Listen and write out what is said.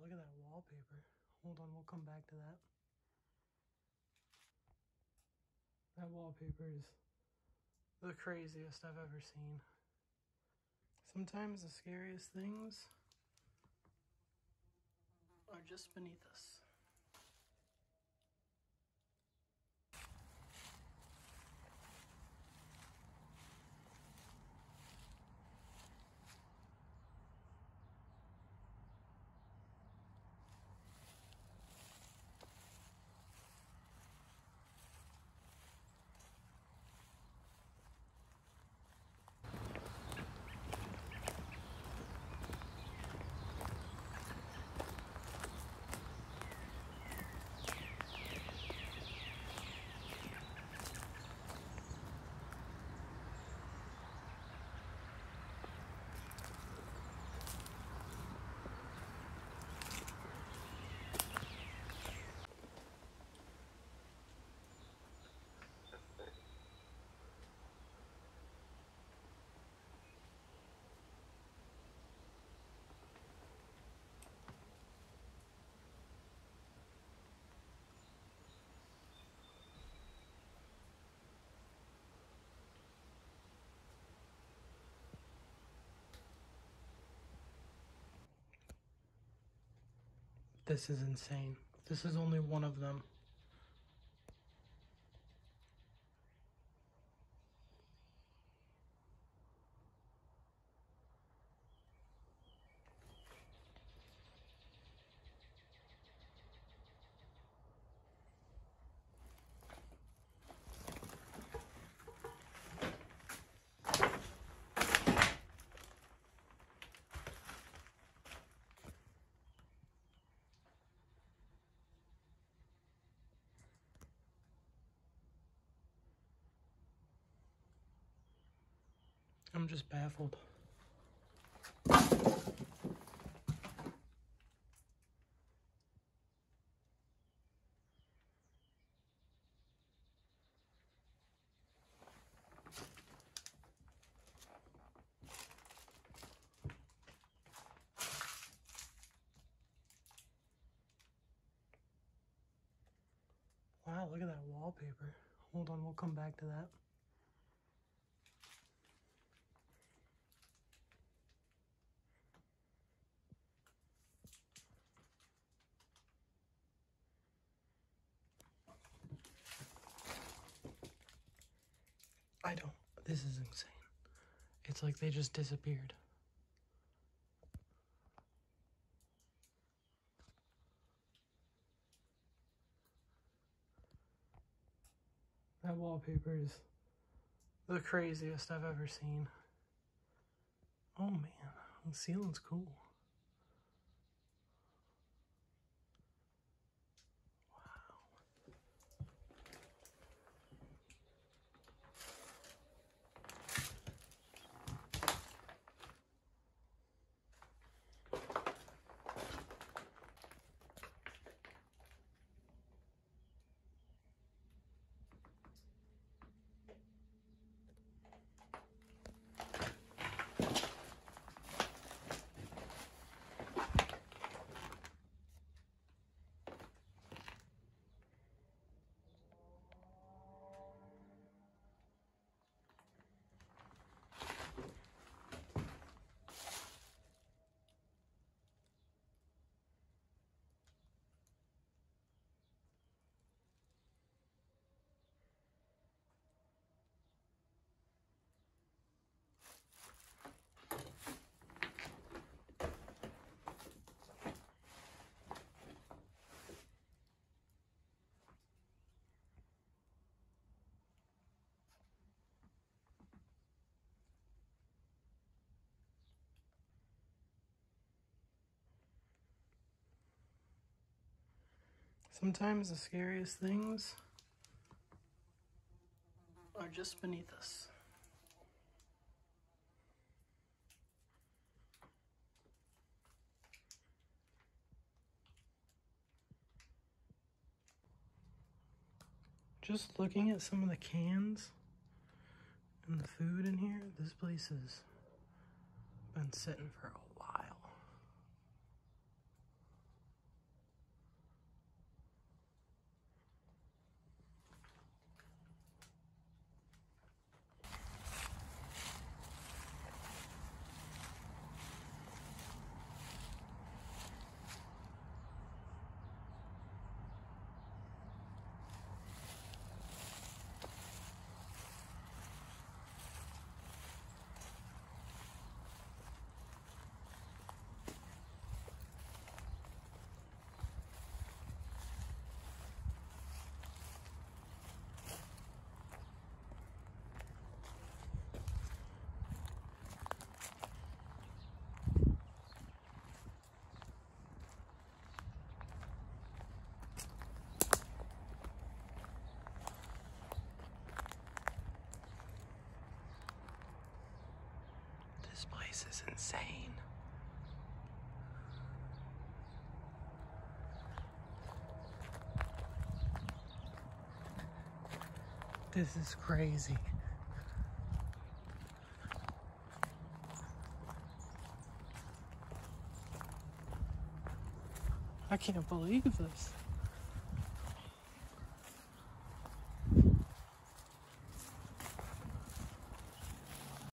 Look at that wallpaper. Hold on, we'll come back to that. That wallpaper is the craziest I've ever seen. Sometimes the scariest things are just beneath us. This is insane. This is only one of them. I'm just baffled. Wow, look at that wallpaper. Hold on, we'll come back to that. I don't. This is insane. It's like they just disappeared. That wallpaper is the craziest I've ever seen. Oh man, the ceiling's cool. Sometimes the scariest things are just beneath us. Just looking at some of the cans and the food in here, this place has been sitting for a while. This place is insane. This is crazy. I can't believe this.